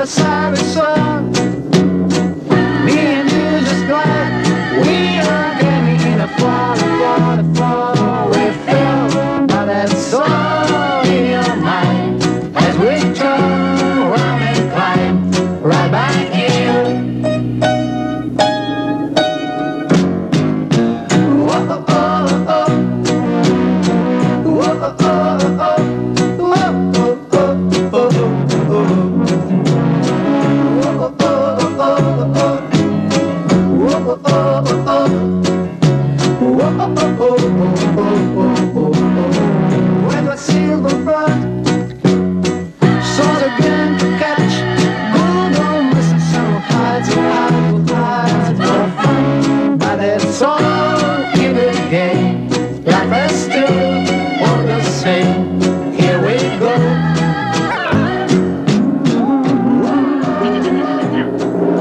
Side by side we Whoa, flying